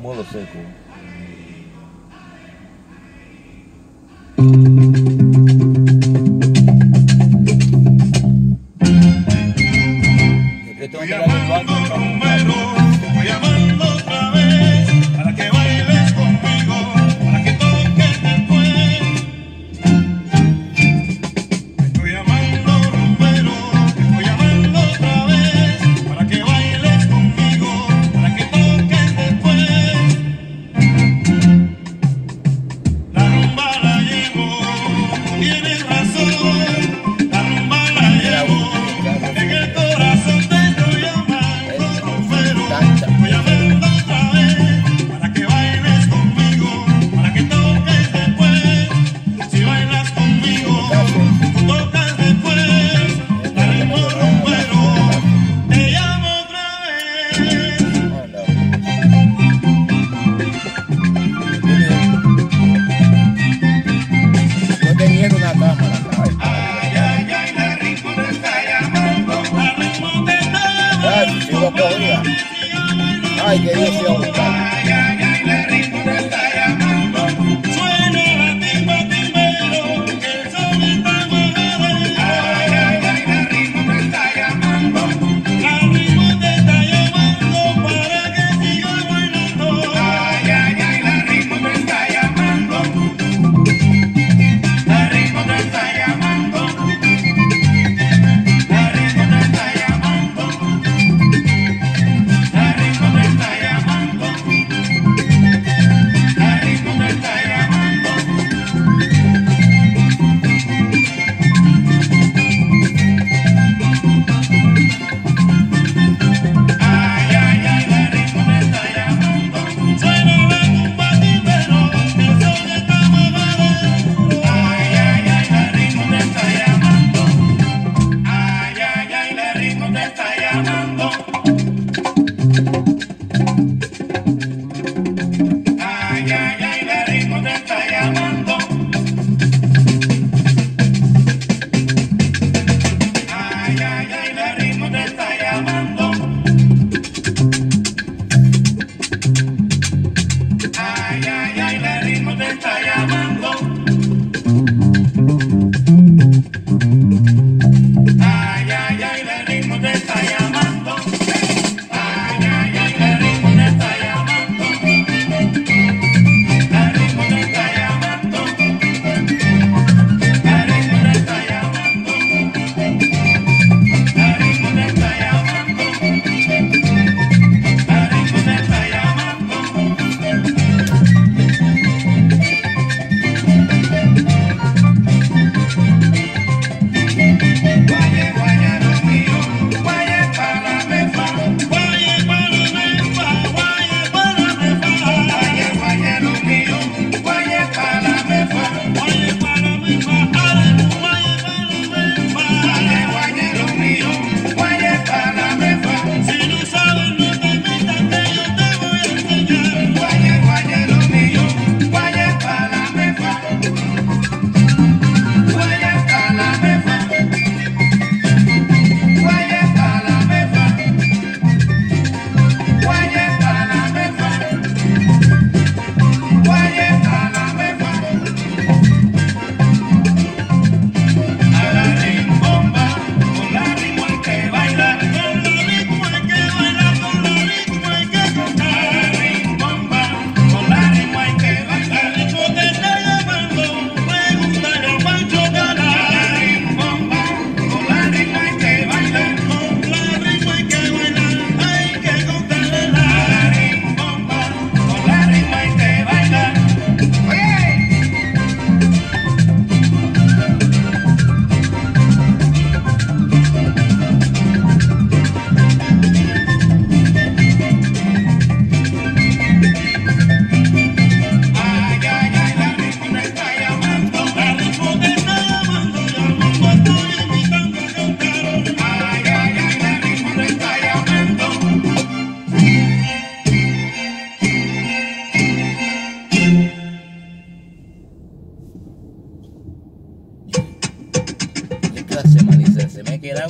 摸了屁股。Ay, que Dios te.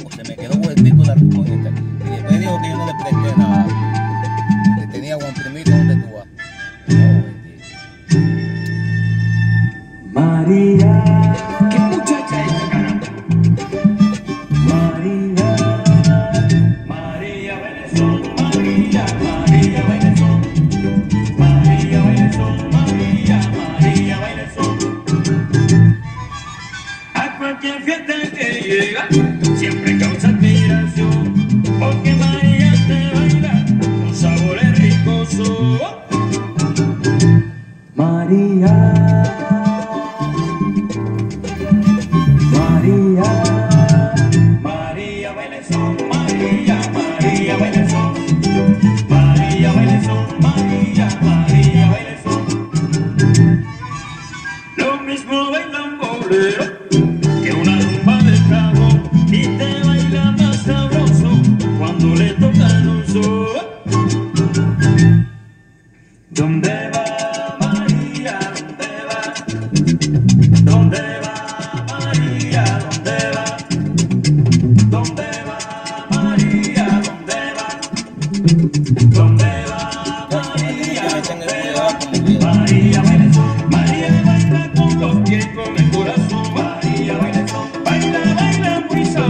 me quedó huequito la Y después dijo que yo no le presté nada. Lisa.